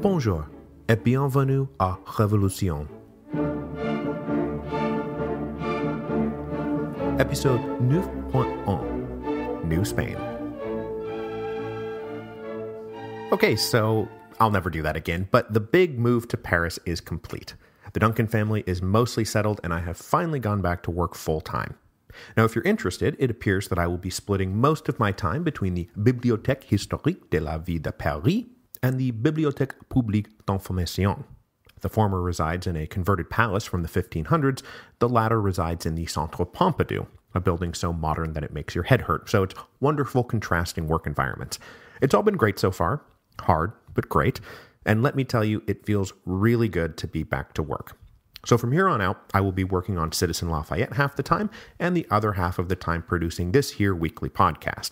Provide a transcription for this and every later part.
Bonjour et bienvenue à Révolution. Episode 9.1 New Spain. Okay, so I'll never do that again, but the big move to Paris is complete. The Duncan family is mostly settled, and I have finally gone back to work full time. Now, if you're interested, it appears that I will be splitting most of my time between the Bibliothèque historique de la ville de Paris and the Bibliothèque publique d'information. The former resides in a converted palace from the 1500s, the latter resides in the Centre Pompidou, a building so modern that it makes your head hurt. So it's wonderful contrasting work environments. It's all been great so far, hard, but great. And let me tell you, it feels really good to be back to work. So from here on out, I will be working on Citizen Lafayette half the time and the other half of the time producing this here weekly podcast.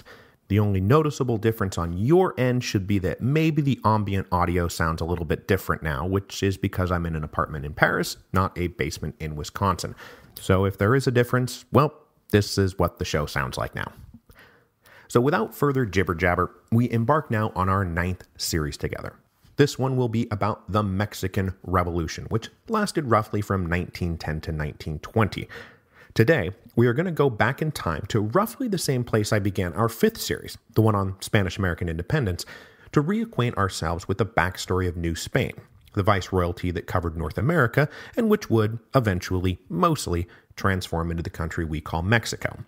The only noticeable difference on your end should be that maybe the ambient audio sounds a little bit different now, which is because I'm in an apartment in Paris, not a basement in Wisconsin. So if there is a difference, well, this is what the show sounds like now. So without further jibber jabber, we embark now on our ninth series together. This one will be about the Mexican Revolution, which lasted roughly from 1910 to 1920. Today, we are going to go back in time to roughly the same place I began our fifth series, the one on Spanish American independence, to reacquaint ourselves with the backstory of New Spain, the viceroyalty that covered North America and which would eventually, mostly, transform into the country we call Mexico.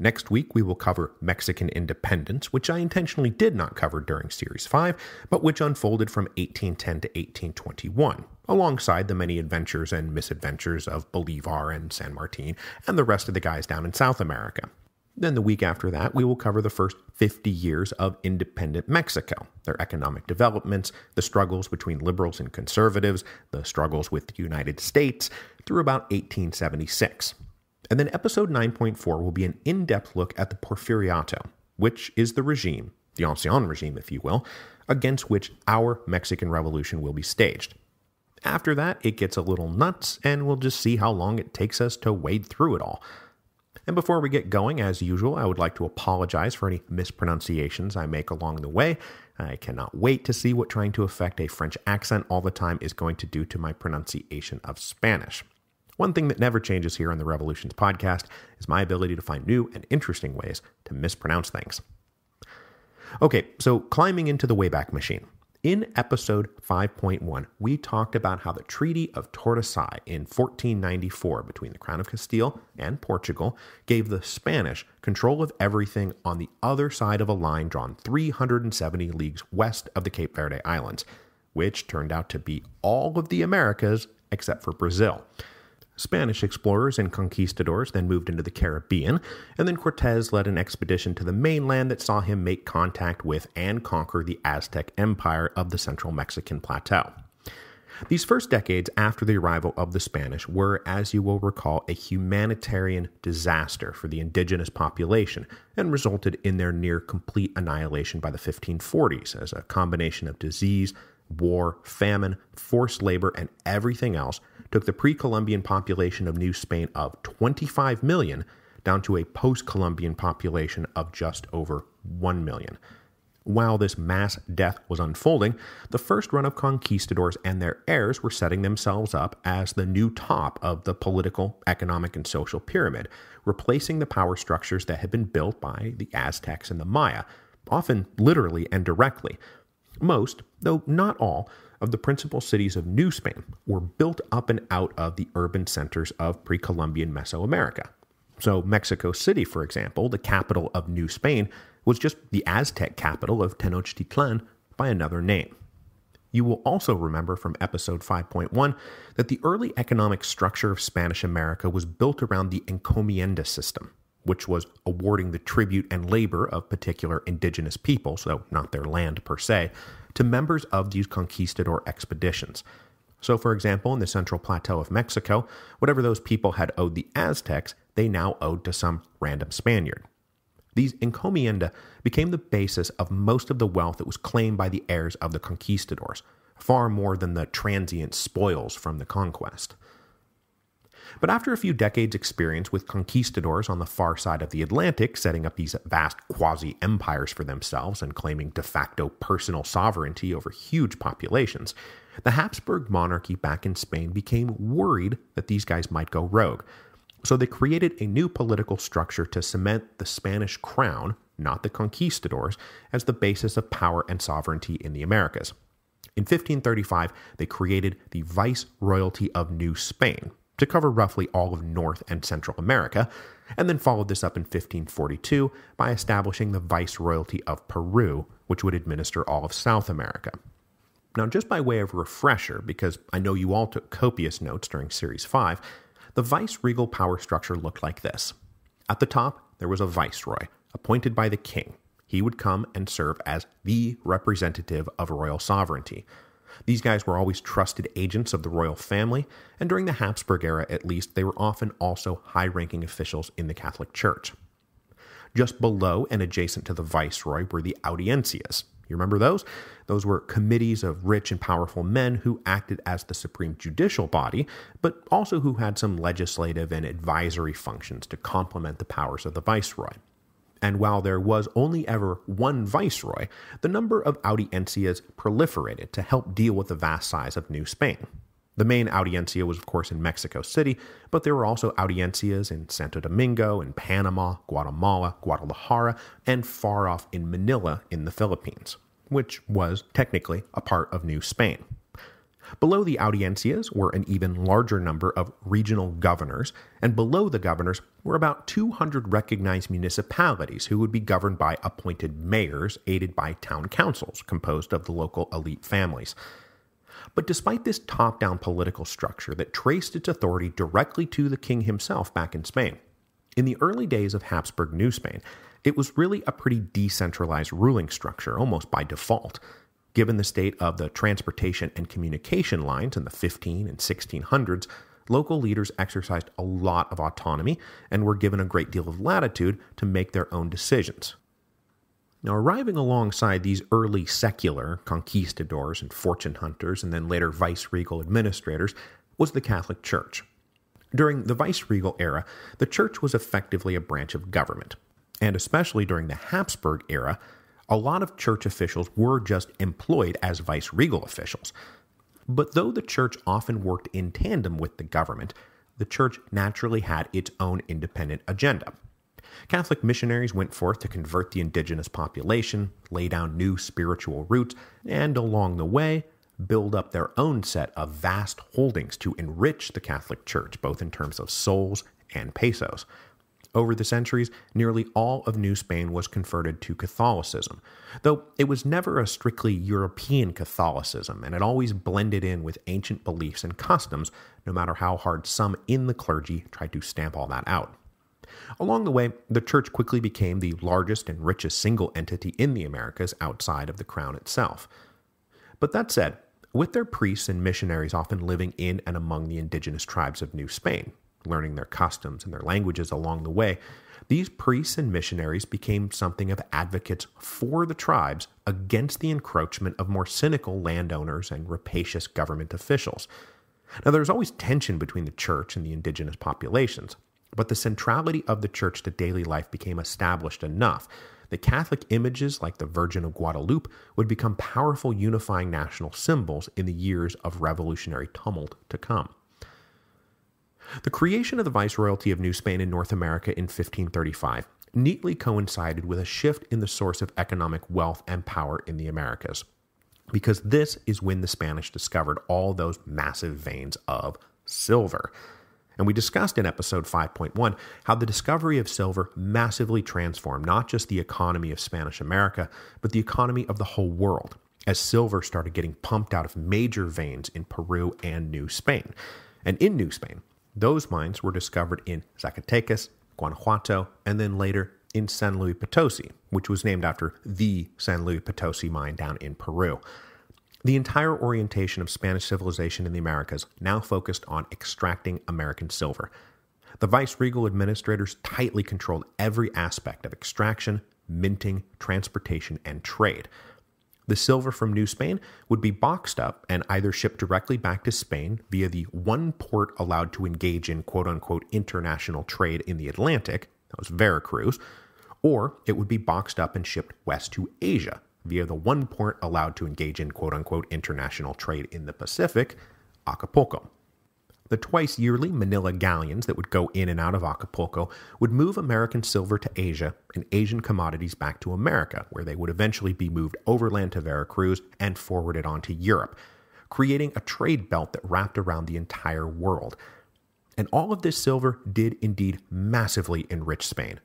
Next week, we will cover Mexican independence, which I intentionally did not cover during Series 5, but which unfolded from 1810 to 1821, alongside the many adventures and misadventures of Bolivar and San Martin and the rest of the guys down in South America. Then the week after that, we will cover the first 50 years of independent Mexico, their economic developments, the struggles between liberals and conservatives, the struggles with the United States, through about 1876. And then episode 9.4 will be an in depth look at the Porfiriato, which is the regime, the Ancien regime, if you will, against which our Mexican Revolution will be staged. After that, it gets a little nuts, and we'll just see how long it takes us to wade through it all. And before we get going, as usual, I would like to apologize for any mispronunciations I make along the way. I cannot wait to see what trying to affect a French accent all the time is going to do to my pronunciation of Spanish. One thing that never changes here on the Revolutions podcast is my ability to find new and interesting ways to mispronounce things. Okay, so climbing into the Wayback Machine. In episode 5.1, we talked about how the Treaty of Tordesillas in 1494 between the Crown of Castile and Portugal gave the Spanish control of everything on the other side of a line drawn 370 leagues west of the Cape Verde Islands, which turned out to be all of the Americas except for Brazil. Spanish explorers and conquistadors then moved into the Caribbean, and then Cortez led an expedition to the mainland that saw him make contact with and conquer the Aztec Empire of the central Mexican plateau. These first decades after the arrival of the Spanish were, as you will recall, a humanitarian disaster for the indigenous population and resulted in their near complete annihilation by the 1540s as a combination of disease, war, famine, forced labor, and everything else took the pre Columbian population of New Spain of 25 million down to a post Columbian population of just over 1 million. While this mass death was unfolding, the first run of conquistadors and their heirs were setting themselves up as the new top of the political, economic, and social pyramid, replacing the power structures that had been built by the Aztecs and the Maya, often literally and directly. Most, though not all, of the principal cities of New Spain were built up and out of the urban centers of pre Columbian Mesoamerica. So, Mexico City, for example, the capital of New Spain, was just the Aztec capital of Tenochtitlan by another name. You will also remember from episode 5.1 that the early economic structure of Spanish America was built around the encomienda system, which was awarding the tribute and labor of particular indigenous peoples, though not their land per se, to members of these conquistador expeditions. So, for example, in the central plateau of Mexico, whatever those people had owed the Aztecs, they now owed to some random Spaniard. These encomienda became the basis of most of the wealth that was claimed by the heirs of the conquistadors, far more than the transient spoils from the conquest. But after a few decades' experience with conquistadors on the far side of the Atlantic setting up these vast quasi empires for themselves and claiming de facto personal sovereignty over huge populations, the Habsburg monarchy back in Spain became worried that these guys might go rogue. So they created a new political structure to cement the Spanish crown, not the conquistadors, as the basis of power and sovereignty in the Americas. In 1535, they created the Viceroyalty of New Spain to cover roughly all of North and Central America, and then followed this up in 1542 by establishing the Viceroyalty of Peru, which would administer all of South America. Now, just by way of refresher, because I know you all took copious notes during Series 5, the vice regal power structure looked like this. At the top, there was a viceroy, appointed by the king. He would come and serve as the representative of royal sovereignty. These guys were always trusted agents of the royal family, and during the Habsburg era at least, they were often also high ranking officials in the Catholic Church. Just below and adjacent to the viceroy were the audiencias. You remember those? Those were committees of rich and powerful men who acted as the supreme judicial body, but also who had some legislative and advisory functions to complement the powers of the viceroy. And while there was only ever one viceroy, the number of audiencias proliferated to help deal with the vast size of New Spain. The main audiencia was, of course, in Mexico City, but there were also audiencias in Santo Domingo, in Panama, Guatemala, Guadalajara, and far off in Manila in the Philippines, which was technically a part of New Spain. Below the audiencias were an even larger number of regional governors, and below the governors were about 200 recognized municipalities who would be governed by appointed mayors aided by town councils composed of the local elite families. But despite this top down political structure that traced its authority directly to the king himself back in Spain, in the early days of Habsburg New Spain, it was really a pretty decentralized ruling structure, almost by default. Given the state of the transportation and communication lines in the 15 and 1600s, local leaders exercised a lot of autonomy and were given a great deal of latitude to make their own decisions. Now, arriving alongside these early secular conquistadors and fortune hunters, and then later vice regal administrators, was the Catholic Church. During the vice regal era, the church was effectively a branch of government, and especially during the Habsburg era, a lot of church officials were just employed as vice regal officials. But though the church often worked in tandem with the government, the church naturally had its own independent agenda. Catholic missionaries went forth to convert the indigenous population, lay down new spiritual roots, and along the way, build up their own set of vast holdings to enrich the Catholic Church, both in terms of souls and pesos. Over the centuries, nearly all of New Spain was converted to Catholicism, though it was never a strictly European Catholicism, and it always blended in with ancient beliefs and customs, no matter how hard some in the clergy tried to stamp all that out. Along the way, the church quickly became the largest and richest single entity in the Americas outside of the crown itself. But that said, with their priests and missionaries often living in and among the indigenous tribes of New Spain, learning their customs and their languages along the way, these priests and missionaries became something of advocates for the tribes against the encroachment of more cynical landowners and rapacious government officials. Now, there's always tension between the church and the indigenous populations, but the centrality of the church to daily life became established enough that Catholic images like the Virgin of Guadalupe would become powerful unifying national symbols in the years of revolutionary tumult to come. The creation of the Viceroyalty of New Spain in North America in 1535 neatly coincided with a shift in the source of economic wealth and power in the Americas, because this is when the Spanish discovered all those massive veins of silver. And we discussed in episode 5.1 how the discovery of silver massively transformed not just the economy of Spanish America, but the economy of the whole world, as silver started getting pumped out of major veins in Peru and New Spain. And in New Spain, those mines were discovered in Zacatecas, Guanajuato, and then later in San Luis Potosi, which was named after the San Luis Potosi mine down in Peru. The entire orientation of Spanish civilization in the Americas now focused on extracting American silver. The vice-regal administrators tightly controlled every aspect of extraction, minting, transportation, and trade. The silver from New Spain would be boxed up and either shipped directly back to Spain via the one port allowed to engage in quote unquote international trade in the Atlantic, that was Veracruz, or it would be boxed up and shipped west to Asia via the one port allowed to engage in quote unquote international trade in the Pacific, Acapulco. The twice yearly Manila galleons that would go in and out of Acapulco would move American silver to Asia and Asian commodities back to America, where they would eventually be moved overland to Veracruz and forwarded on to Europe, creating a trade belt that wrapped around the entire world. And all of this silver did indeed massively enrich Spain.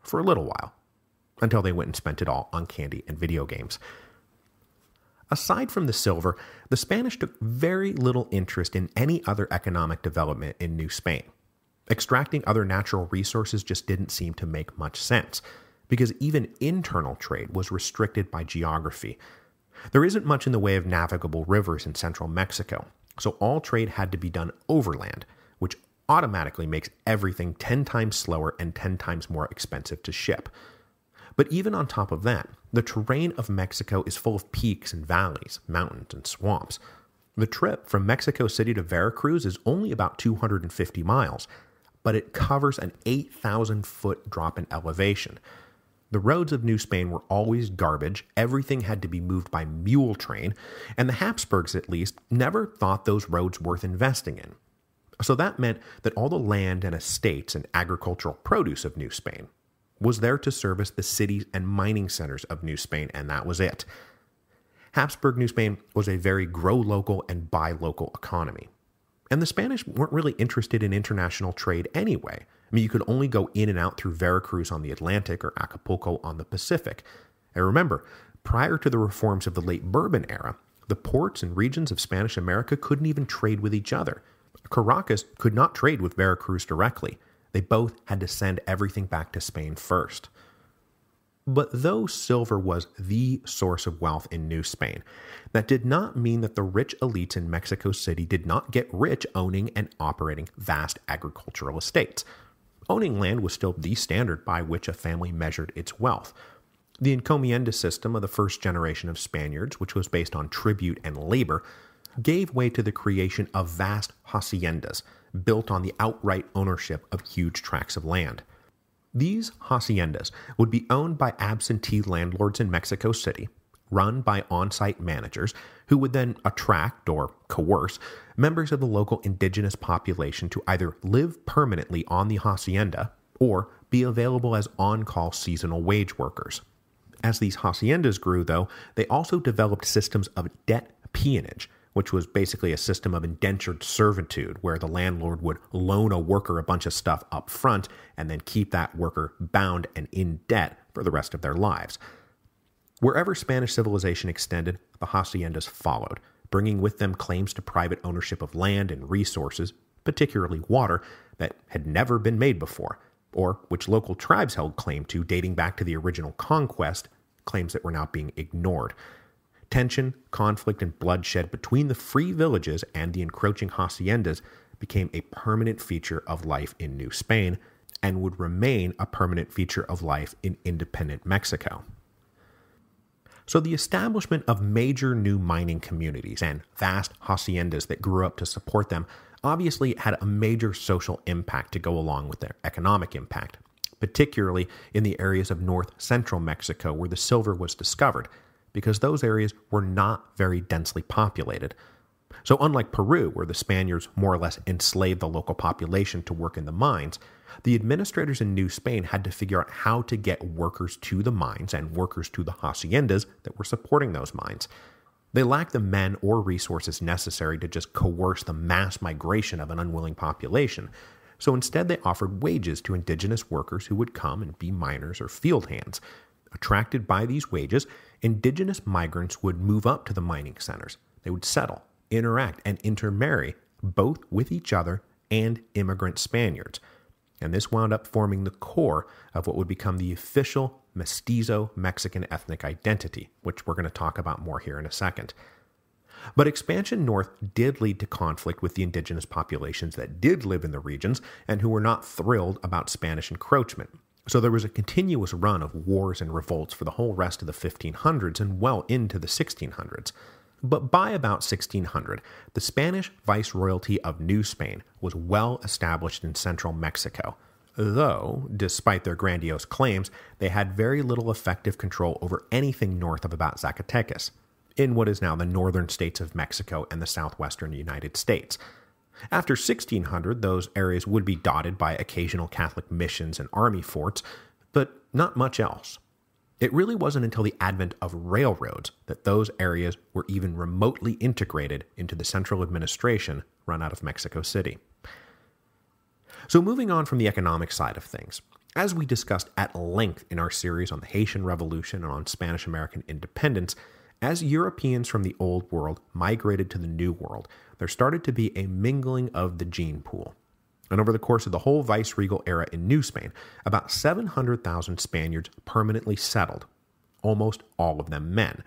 For a little while. Until they went and spent it all on candy and video games. Aside from the silver, the Spanish took very little interest in any other economic development in New Spain. Extracting other natural resources just didn't seem to make much sense, because even internal trade was restricted by geography. There isn't much in the way of navigable rivers in central Mexico, so all trade had to be done overland, which automatically makes everything 10 times slower and 10 times more expensive to ship. But even on top of that, the terrain of Mexico is full of peaks and valleys, mountains and swamps. The trip from Mexico City to Veracruz is only about 250 miles, but it covers an 8,000 foot drop in elevation. The roads of New Spain were always garbage, everything had to be moved by mule train, and the Habsburgs, at least, never thought those roads worth investing in. So that meant that all the land and estates and agricultural produce of New Spain, was there to service the cities and mining centers of New Spain, and that was it. Habsburg New Spain was a very grow local and buy local economy. And the Spanish weren't really interested in international trade anyway. I mean, you could only go in and out through Veracruz on the Atlantic or Acapulco on the Pacific. And remember, prior to the reforms of the late Bourbon era, the ports and regions of Spanish America couldn't even trade with each other. Caracas could not trade with Veracruz directly. They both had to send everything back to Spain first. But though silver was the source of wealth in New Spain, that did not mean that the rich elites in Mexico City did not get rich owning and operating vast agricultural estates. Owning land was still the standard by which a family measured its wealth. The encomienda system of the first generation of Spaniards, which was based on tribute and labor, gave way to the creation of vast haciendas, built on the outright ownership of huge tracts of land. These haciendas would be owned by absentee landlords in Mexico City, run by on site managers who would then attract or coerce members of the local indigenous population to either live permanently on the hacienda or be available as on call seasonal wage workers. As these haciendas grew, though, they also developed systems of debt peonage which was basically a system of indentured servitude where the landlord would loan a worker a bunch of stuff up front and then keep that worker bound and in debt for the rest of their lives. Wherever Spanish civilization extended, the haciendas followed, bringing with them claims to private ownership of land and resources, particularly water, that had never been made before, or which local tribes held claim to dating back to the original conquest, claims that were now being ignored. Tension, conflict, and bloodshed between the free villages and the encroaching haciendas became a permanent feature of life in New Spain and would remain a permanent feature of life in independent Mexico. So, the establishment of major new mining communities and vast haciendas that grew up to support them obviously had a major social impact to go along with their economic impact, particularly in the areas of north central Mexico where the silver was discovered, because those areas were not very densely populated. So, unlike Peru, where the Spaniards more or less enslaved the local population to work in the mines, the administrators in New Spain had to figure out how to get workers to the mines and workers to the haciendas that were supporting those mines. They lacked the men or resources necessary to just coerce the mass migration of an unwilling population, so instead they offered wages to indigenous workers who would come and be miners or field hands. Attracted by these wages, indigenous migrants would move up to the mining centers. They would settle, interact, and intermarry both with each other and immigrant Spaniards. And this wound up forming the core of what would become the official mestizo Mexican ethnic identity, which we're going to talk about more here in a second. But expansion north did lead to conflict with the indigenous populations that did live in the regions and who were not thrilled about Spanish encroachment, So there was a continuous run of wars and revolts for the whole rest of the 1500s and well into the 1600s. But by about 1600, the Spanish viceroyalty of New Spain was well established in central Mexico, though, despite their grandiose claims, they had very little effective control over anything north of about Zacatecas, in what is now the northern states of Mexico and the southwestern United States. After 1600, those areas would be dotted by occasional Catholic missions and army forts, but not much else. It really wasn't until the advent of railroads that those areas were even remotely integrated into the central administration run out of Mexico City. So, moving on from the economic side of things, as we discussed at length in our series on the Haitian Revolution and on Spanish American independence, as Europeans from the Old World migrated to the New World, there started to be a mingling of the gene pool. And over the course of the whole viceregal era in New Spain, about 700,000 Spaniards permanently settled, almost all of them men.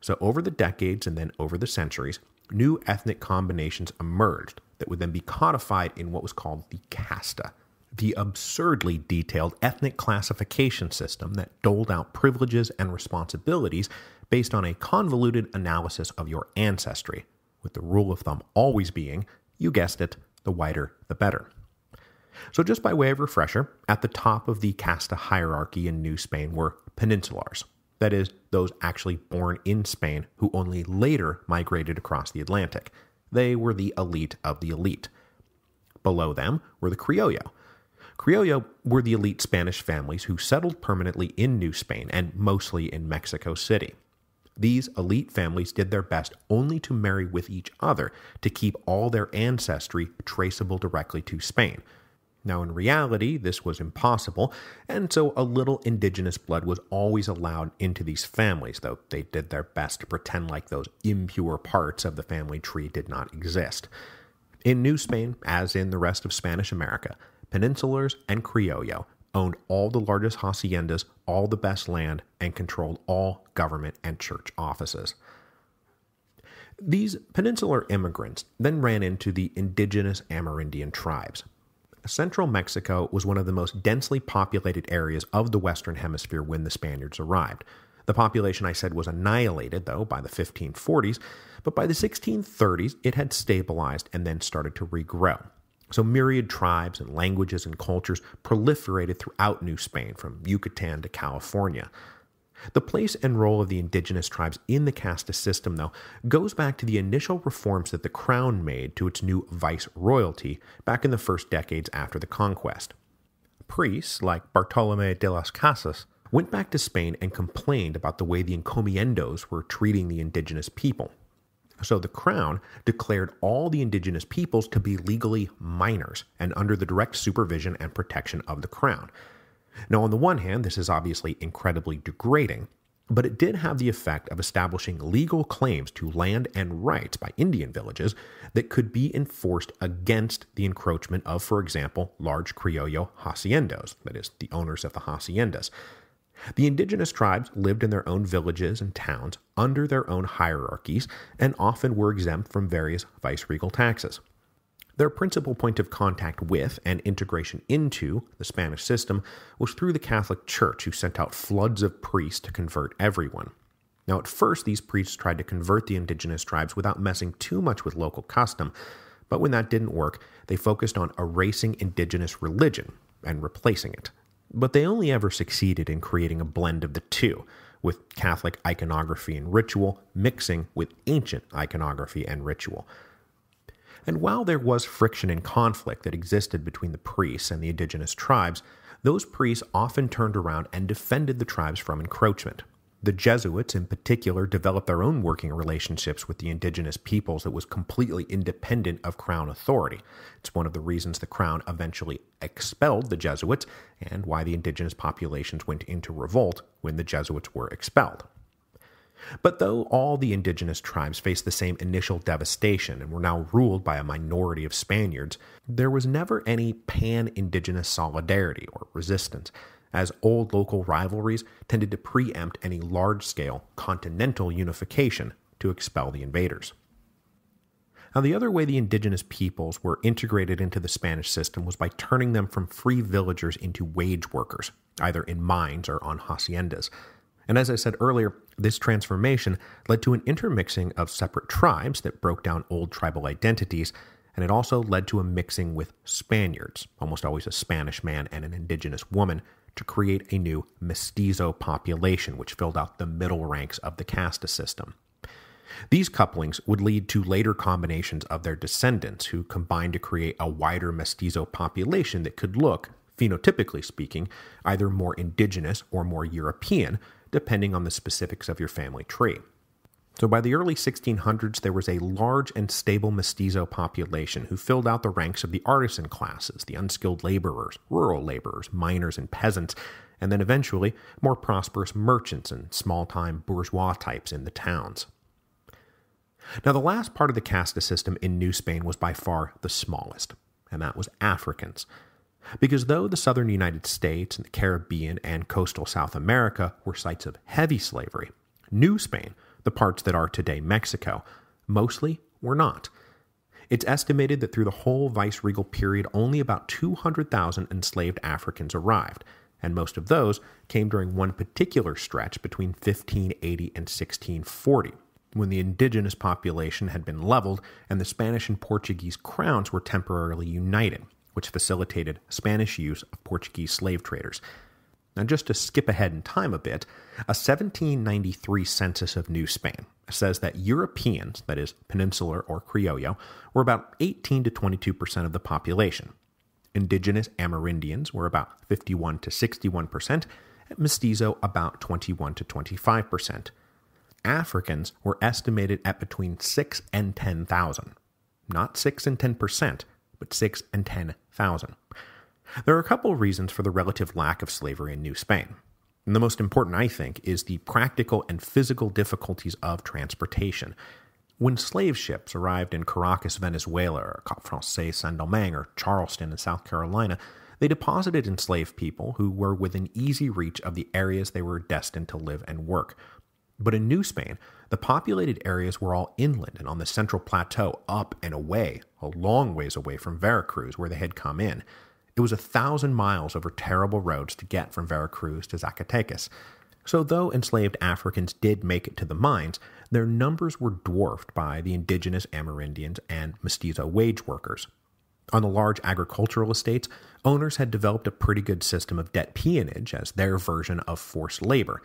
So, over the decades and then over the centuries, new ethnic combinations emerged that would then be codified in what was called the casta, the absurdly detailed ethnic classification system that doled out privileges and responsibilities based on a convoluted analysis of your ancestry, with the rule of thumb always being, you guessed it, the wider the better. So, just by way of refresher, at the top of the casta hierarchy in New Spain were peninsulars, that is, those actually born in Spain who only later migrated across the Atlantic. They were the elite of the elite. Below them were the criollo. Criollo were the elite Spanish families who settled permanently in New Spain and mostly in Mexico City. These elite families did their best only to marry with each other to keep all their ancestry traceable directly to Spain. Now, in reality, this was impossible, and so a little indigenous blood was always allowed into these families, though they did their best to pretend like those impure parts of the family tree did not exist. In New Spain, as in the rest of Spanish America, peninsulars and criollo owned all the largest haciendas, all the best land, and controlled all government and church offices. These peninsular immigrants then ran into the indigenous Amerindian tribes. Central Mexico was one of the most densely populated areas of the Western Hemisphere when the Spaniards arrived. The population, I said, was annihilated, though, by the 1540s, but by the 1630s it had stabilized and then started to regrow. So myriad tribes and languages and cultures proliferated throughout New Spain, from Yucatan to California. The place and role of the indigenous tribes in the casta system, though, goes back to the initial reforms that the crown made to its new viceroyalty back in the first decades after the conquest. Priests like Bartolome de las Casas went back to Spain and complained about the way the encomiendos were treating the indigenous people. So the crown declared all the indigenous peoples to be legally minors and under the direct supervision and protection of the crown. Now, on the one hand, this is obviously incredibly degrading, but it did have the effect of establishing legal claims to land and rights by Indian villages that could be enforced against the encroachment of, for example, large criollo haciendos, that is, the owners of the haciendas. The indigenous tribes lived in their own villages and towns under their own hierarchies and often were exempt from various viceregal taxes. Their principal point of contact with and integration into the Spanish system was through the Catholic Church, who sent out floods of priests to convert everyone. Now, at first, these priests tried to convert the indigenous tribes without messing too much with local custom, but when that didn't work, they focused on erasing indigenous religion and replacing it but they only ever succeeded in creating a blend of the two, with Catholic iconography and ritual mixing with ancient iconography and ritual. And while there was friction and conflict that existed between the priests and the indigenous tribes, those priests often turned around and defended the tribes from encroachment. The Jesuits, in particular, developed their own working relationships with the indigenous peoples that was completely independent of crown authority. It's one of the reasons the crown eventually expelled the Jesuits and why the indigenous populations went into revolt when the Jesuits were expelled. But though all the indigenous tribes faced the same initial devastation and were now ruled by a minority of Spaniards, there was never any pan indigenous solidarity or resistance as old local rivalries tended to preempt any large scale continental unification to expel the invaders. Now, the other way the indigenous peoples were integrated into the Spanish system was by turning them from free villagers into wage workers, either in mines or on haciendas. And as I said earlier, this transformation led to an intermixing of separate tribes that broke down old tribal identities, and it also led to a mixing with Spaniards, almost always a Spanish man and an indigenous woman, to create a new mestizo population, which filled out the middle ranks of the casta system. These couplings would lead to later combinations of their descendants who combined to create a wider mestizo population that could look, phenotypically speaking, either more indigenous or more European, depending on the specifics of your family tree. So by the early 1600s, there was a large and stable mestizo population who filled out the ranks of the artisan classes, the unskilled laborers, rural laborers, miners, and peasants, and then eventually more prosperous merchants and small time bourgeois types in the towns. Now, the last part of the casta system in New Spain was by far the smallest, and that was Africans. Because though the southern United States and the Caribbean and coastal South America were sites of heavy slavery, New Spain, the parts that are today Mexico, mostly were not. It's estimated that through the whole viceregal period, only about 200,000 enslaved Africans arrived, and most of those came during one particular stretch between 1580 and 1640 when the indigenous population had been leveled and the Spanish and Portuguese crowns were temporarily united, which facilitated Spanish use of Portuguese slave traders. Now, just to skip ahead in time a bit, a 1793 census of New Spain says that Europeans, that is, peninsular or Criollo, were about 18 to 22 percent of the population. Indigenous Amerindians were about 51 to 61 percent, Mestizo about 21 to 25 percent. Africans were estimated at between 6 and 10,000. Not 6 and 10%, but 6 and 10,000. There are a couple of reasons for the relative lack of slavery in New Spain. And the most important, I think, is the practical and physical difficulties of transportation. When slave ships arrived in Caracas, Venezuela, or Cap Francais, Saint Domingue, or Charleston in South Carolina, they deposited enslaved people who were within easy reach of the areas they were destined to live and work. But in New Spain, the populated areas were all inland and on the central plateau, up and away, a long ways away from Veracruz, where they had come in. It was a thousand miles over terrible roads to get from Veracruz to Zacatecas. So, though enslaved Africans did make it to the mines, their numbers were dwarfed by the indigenous Amerindians and mestizo wage workers. On the large agricultural estates, owners had developed a pretty good system of debt peonage as their version of forced labor,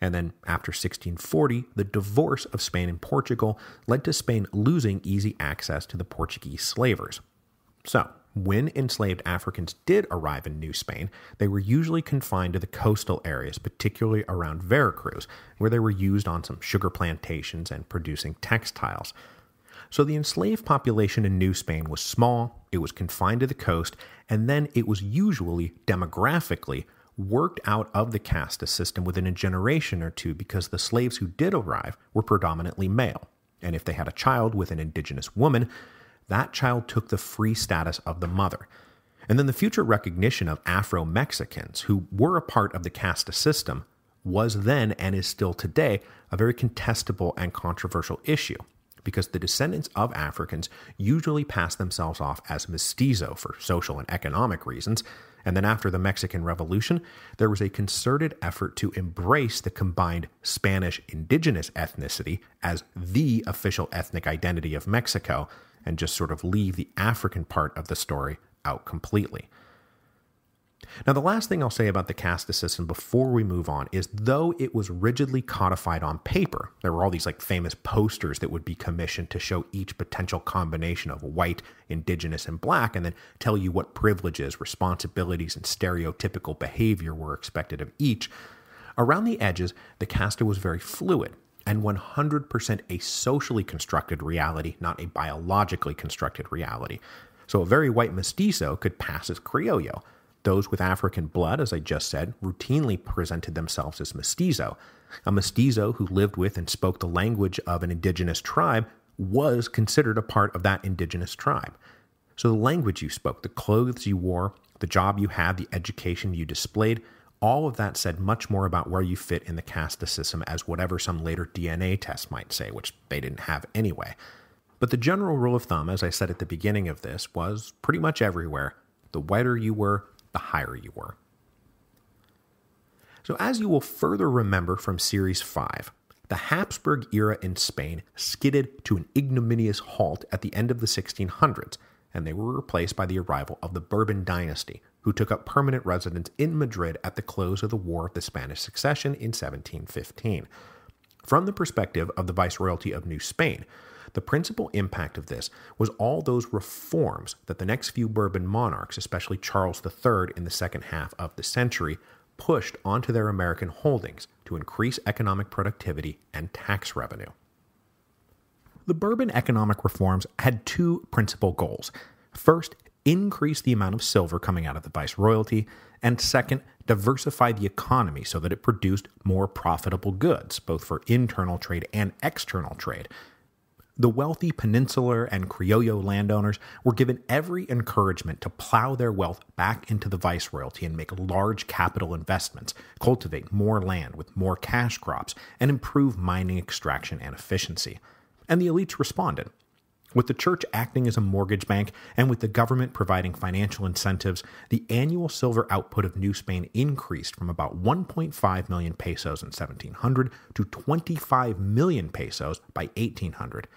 and then after 1640, the divorce of Spain and Portugal led to Spain losing easy access to the Portuguese slavers. So, when enslaved Africans did arrive in New Spain, they were usually confined to the coastal areas, particularly around Veracruz, where they were used on some sugar plantations and producing textiles. So the enslaved population in New Spain was small, it was confined to the coast, and then it was usually demographically worked out of the caste system within a generation or two because the slaves who did arrive were predominantly male. And if they had a child with an indigenous woman, that child took the free status of the mother. And then the future recognition of Afro Mexicans, who were a part of the casta system, was then and is still today a very contestable and controversial issue because the descendants of Africans usually pass themselves off as mestizo for social and economic reasons, and then after the Mexican Revolution, there was a concerted effort to embrace the combined Spanish indigenous ethnicity as the official ethnic identity of Mexico and just sort of leave the African part of the story out completely. Now, the last thing I'll say about the caste system before we move on is though it was rigidly codified on paper, there were all these like famous posters that would be commissioned to show each potential combination of white, indigenous, and black, and then tell you what privileges, responsibilities, and stereotypical behavior were expected of each. Around the edges, the casta was very fluid and 100% a socially constructed reality, not a biologically constructed reality. So a very white mestizo could pass as criollo those with African blood, as I just said, routinely presented themselves as mestizo. A mestizo who lived with and spoke the language of an indigenous tribe was considered a part of that indigenous tribe. So the language you spoke, the clothes you wore, the job you had, the education you displayed, all of that said much more about where you fit in the casta system as whatever some later DNA test might say, which they didn't have anyway. But the general rule of thumb, as I said at the beginning of this, was pretty much everywhere the whiter you were, the higher you were. So, as you will further remember from Series 5, the Habsburg era in Spain skidded to an ignominious halt at the end of the 1600s, and they were replaced by the arrival of the Bourbon dynasty, who took up permanent residence in Madrid at the close of the War of the Spanish Succession in 1715. From the perspective of the Viceroyalty of New Spain, the principal impact of this was all those reforms that the next few Bourbon monarchs, especially Charles III in the second half of the century, pushed onto their American holdings to increase economic productivity and tax revenue. The Bourbon economic reforms had two principal goals. First, increase the amount of silver coming out of the viceroyalty, and second, diversify the economy so that it produced more profitable goods, both for internal trade and external trade, the wealthy peninsular and criollo landowners were given every encouragement to plow their wealth back into the viceroyalty and make large capital investments, cultivate more land with more cash crops, and improve mining extraction and efficiency. And the elites responded. With the church acting as a mortgage bank and with the government providing financial incentives, the annual silver output of New Spain increased from about 1.5 million pesos in 1700 to 25 million pesos by 1800.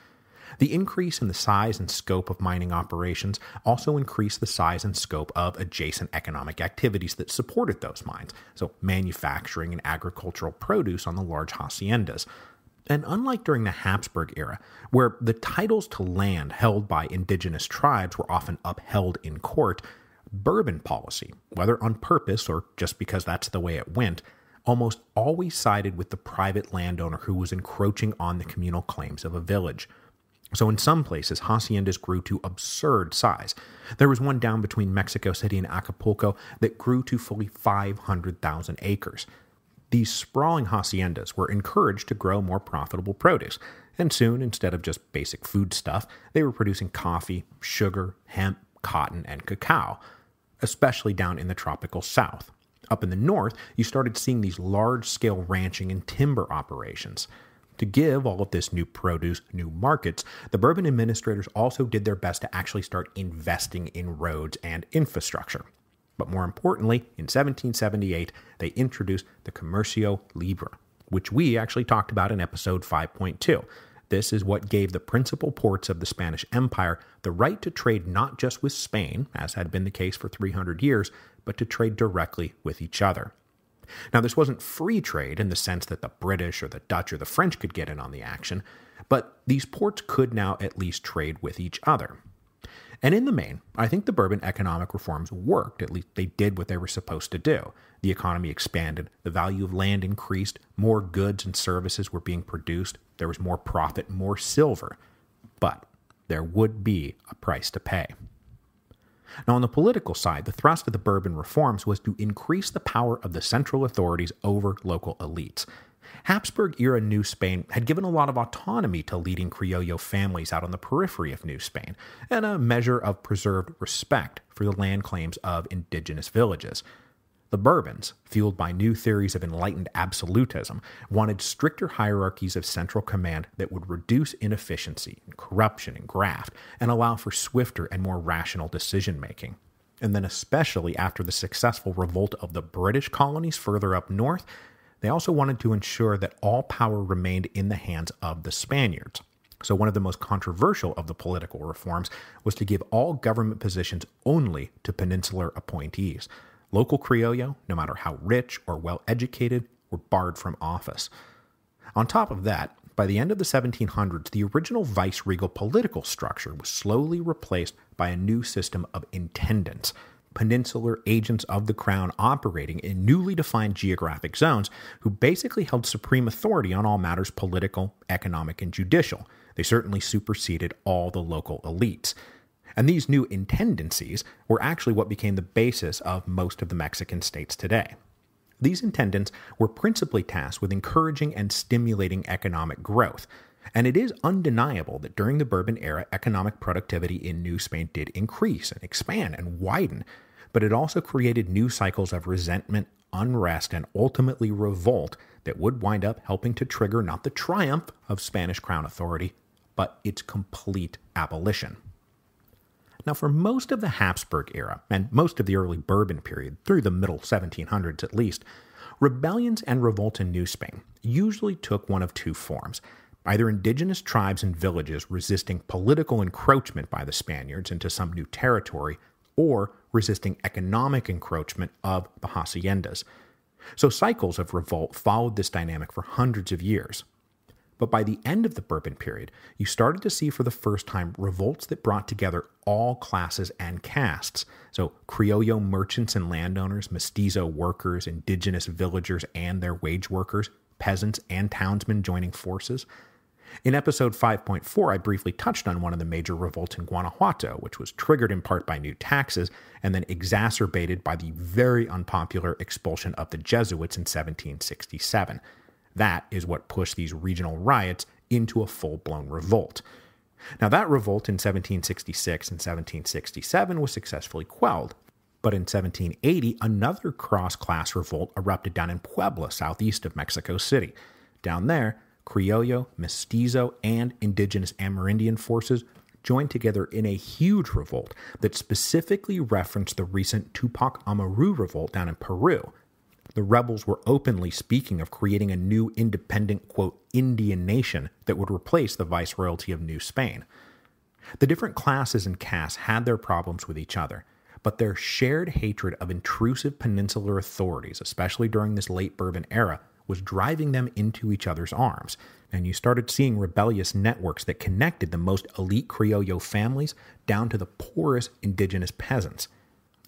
The increase in the size and scope of mining operations also increased the size and scope of adjacent economic activities that supported those mines, so manufacturing and agricultural produce on the large haciendas. And unlike during the Habsburg era, where the titles to land held by indigenous tribes were often upheld in court, Bourbon policy, whether on purpose or just because that's the way it went, almost always sided with the private landowner who was encroaching on the communal claims of a village. So, in some places, haciendas grew to absurd size. There was one down between Mexico City and Acapulco that grew to fully 500,000 acres. These sprawling haciendas were encouraged to grow more profitable produce, and soon, instead of just basic food stuff, they were producing coffee, sugar, hemp, cotton, and cacao, especially down in the tropical south. Up in the north, you started seeing these large scale ranching and timber operations. To give all of this new produce new markets, the Bourbon administrators also did their best to actually start investing in roads and infrastructure. But more importantly, in 1778, they introduced the Comercio Libre, which we actually talked about in episode 5.2. This is what gave the principal ports of the Spanish Empire the right to trade not just with Spain, as had been the case for 300 years, but to trade directly with each other. Now, this wasn't free trade in the sense that the British or the Dutch or the French could get in on the action, but these ports could now at least trade with each other. And in the main, I think the Bourbon economic reforms worked. At least they did what they were supposed to do. The economy expanded, the value of land increased, more goods and services were being produced, there was more profit, more silver. But there would be a price to pay. Now, on the political side, the thrust of the Bourbon reforms was to increase the power of the central authorities over local elites. Habsburg era New Spain had given a lot of autonomy to leading Criollo families out on the periphery of New Spain, and a measure of preserved respect for the land claims of indigenous villages. The Bourbons, fueled by new theories of enlightened absolutism, wanted stricter hierarchies of central command that would reduce inefficiency and corruption and graft and allow for swifter and more rational decision making. And then, especially after the successful revolt of the British colonies further up north, they also wanted to ensure that all power remained in the hands of the Spaniards. So, one of the most controversial of the political reforms was to give all government positions only to peninsular appointees. Local Criollo, no matter how rich or well educated, were barred from office. On top of that, by the end of the 1700s, the original vice-regal political structure was slowly replaced by a new system of intendants, peninsular agents of the crown operating in newly defined geographic zones who basically held supreme authority on all matters political, economic, and judicial. They certainly superseded all the local elites. And these new intendancies were actually what became the basis of most of the Mexican states today. These intendants were principally tasked with encouraging and stimulating economic growth, and it is undeniable that during the Bourbon era, economic productivity in New Spain did increase and expand and widen, but it also created new cycles of resentment, unrest, and ultimately revolt that would wind up helping to trigger not the triumph of Spanish crown authority, but its complete abolition. Now, for most of the Habsburg era, and most of the early Bourbon period, through the middle 1700s at least, rebellions and revolts in New Spain usually took one of two forms either indigenous tribes and villages resisting political encroachment by the Spaniards into some new territory, or resisting economic encroachment of the haciendas. So cycles of revolt followed this dynamic for hundreds of years. But by the end of the Bourbon period, you started to see for the first time revolts that brought together all classes and castes. So, Criollo merchants and landowners, mestizo workers, indigenous villagers and their wage workers, peasants and townsmen joining forces. In episode 5.4, I briefly touched on one of the major revolts in Guanajuato, which was triggered in part by new taxes and then exacerbated by the very unpopular expulsion of the Jesuits in 1767. That is what pushed these regional riots into a full blown revolt. Now, that revolt in 1766 and 1767 was successfully quelled. But in 1780, another cross class revolt erupted down in Puebla, southeast of Mexico City. Down there, Criollo, Mestizo, and indigenous Amerindian forces joined together in a huge revolt that specifically referenced the recent Tupac Amaru revolt down in Peru, the rebels were openly speaking of creating a new independent, quote, Indian nation that would replace the viceroyalty of New Spain. The different classes and castes had their problems with each other, but their shared hatred of intrusive peninsular authorities, especially during this late Bourbon era, was driving them into each other's arms, and you started seeing rebellious networks that connected the most elite Criollo families down to the poorest indigenous peasants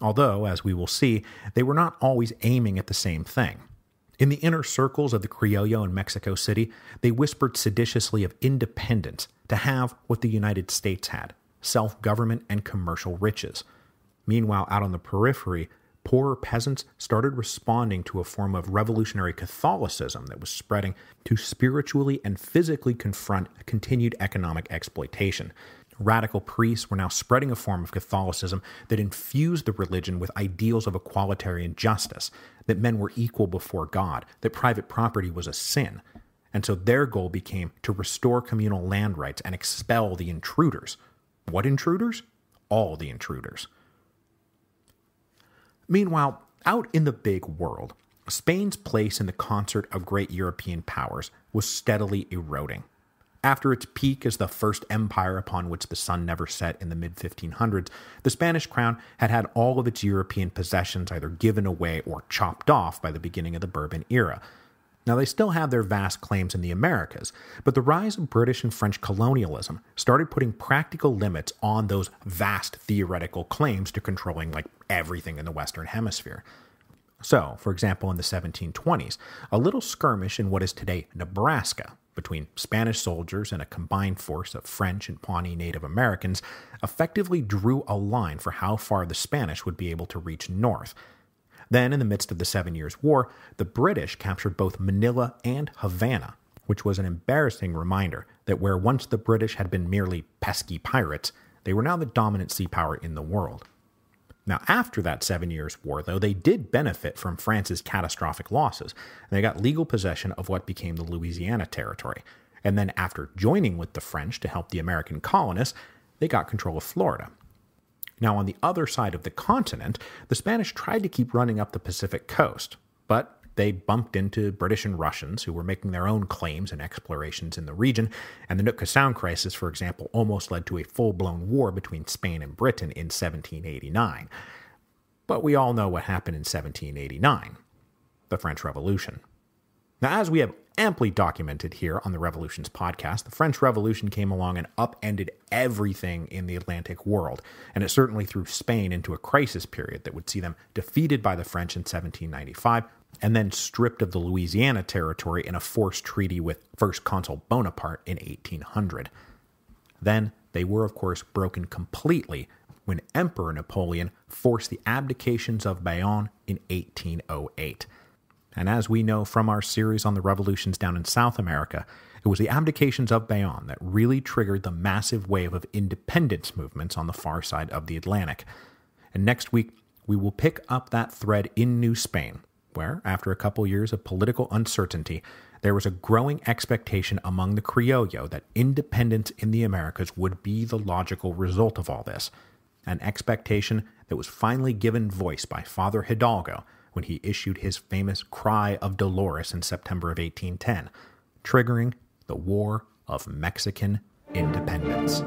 although, as we will see, they were not always aiming at the same thing. In the inner circles of the Criollo in Mexico City, they whispered seditiously of independence to have what the United States had self government and commercial riches. Meanwhile, out on the periphery, poorer peasants started responding to a form of revolutionary Catholicism that was spreading to spiritually and physically confront continued economic exploitation radical priests were now spreading a form of Catholicism that infused the religion with ideals of equalitarian justice, that men were equal before God, that private property was a sin. And so their goal became to restore communal land rights and expel the intruders. What intruders? All the intruders. Meanwhile, out in the big world, Spain's place in the concert of great European powers was steadily eroding. After its peak as the first empire upon which the sun never set in the mid 1500s, the Spanish crown had had all of its European possessions either given away or chopped off by the beginning of the Bourbon era. Now, they still had their vast claims in the Americas, but the rise of British and French colonialism started putting practical limits on those vast theoretical claims to controlling like everything in the Western Hemisphere. So, for example, in the 1720s, a little skirmish in what is today Nebraska between Spanish soldiers and a combined force of French and Pawnee Native Americans effectively drew a line for how far the Spanish would be able to reach north. Then, in the midst of the Seven Years' War, the British captured both Manila and Havana, which was an embarrassing reminder that where once the British had been merely pesky pirates, they were now the dominant sea power in the world. Now, after that Seven Years' War, though, they did benefit from France's catastrophic losses, and they got legal possession of what became the Louisiana Territory. And then, after joining with the French to help the American colonists, they got control of Florida. Now, on the other side of the continent, the Spanish tried to keep running up the Pacific coast, but they bumped into British and Russians who were making their own claims and explorations in the region, and the Nootka Sound crisis, for example, almost led to a full blown war between Spain and Britain in 1789. But we all know what happened in 1789 the French Revolution. Now, as we have amply documented here on the Revolutions podcast, the French Revolution came along and upended everything in the Atlantic world, and it certainly threw Spain into a crisis period that would see them defeated by the French in 1795 and then stripped of the Louisiana Territory in a forced treaty with First Consul Bonaparte in 1800. Then they were, of course, broken completely when Emperor Napoleon forced the abdications of Bayonne in 1808. And as we know from our series on the revolutions down in South America, it was the abdications of Bayonne that really triggered the massive wave of independence movements on the far side of the Atlantic. And next week, we will pick up that thread in New Spain where, after a couple years of political uncertainty, there was a growing expectation among the criollo that independence in the Americas would be the logical result of all this, an expectation that was finally given voice by Father Hidalgo when he issued his famous Cry of Dolores in September of 1810, triggering the War of Mexican Independence.